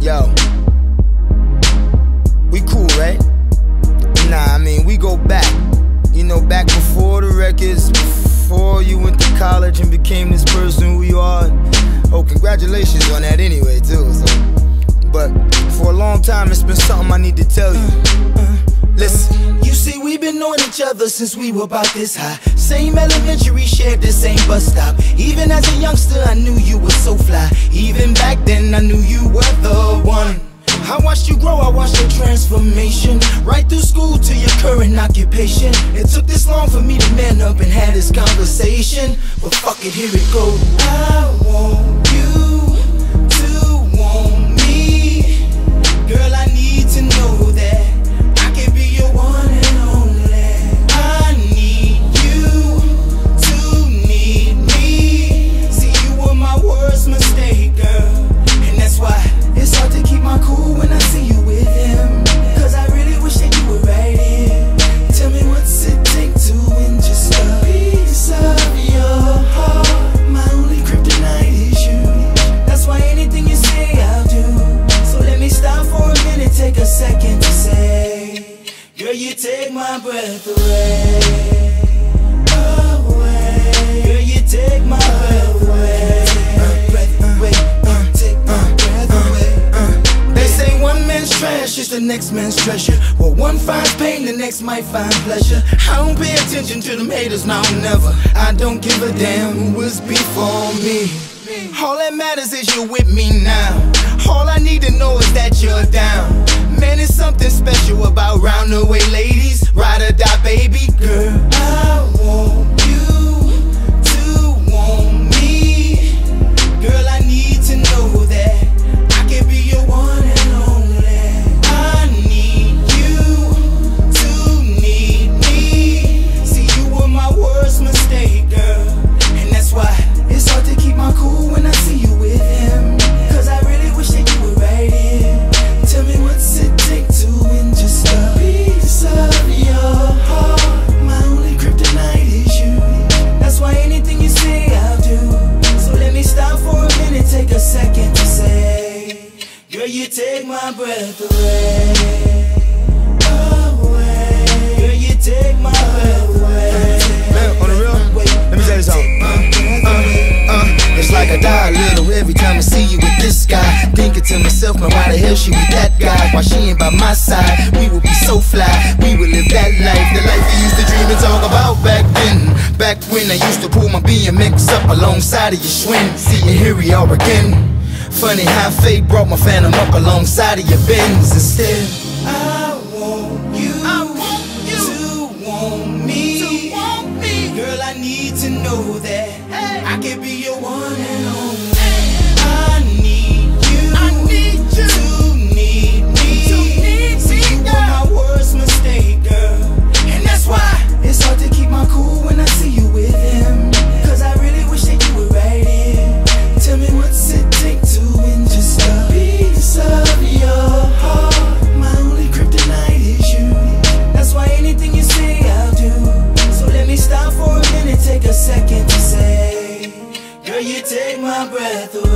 Yo. We cool, right? Nah, I mean, we go back. You know, back before the records, before you went to college and became this person who you are. Oh, congratulations on that anyway, too. So. But for a long time, it's been something I need to tell you. Listen. You see, we've been knowing each other since we were about this high. Same elementary, same bus stop. Even as a youngster, I knew you were so fly. Even back then, I knew you were the one. I watched you grow, I watched your transformation Right through school to your current occupation It took this long for me to man up and have this conversation But fuck it, here it goes I want away Away Girl, you take my breath away They say one man's trash is the next man's treasure Well, one finds pain, the next might find pleasure I don't pay attention to them haters, now never I don't give a damn who was before me all that matters is you're with me now. All I need to know is that you're down. Man, it's something special about roundaway ladies. Ride take my breath away. Away. Girl, you take my breath away. Man, on the real, let me tell you something. Uh, uh, it's like I die a little every time I see you with this guy. Thinking to myself, man, why the hell she with that guy? Why she ain't by my side? We would be so fly, we would live that life, the life we used to dream and talk about back then. Back when I used to pull my BMX up alongside of your swing. See, and here we are again. Funny how fate brought my phantom up alongside of your Benz instead. I want you, to want me. Girl, I need to know that I can be your one and my breath away.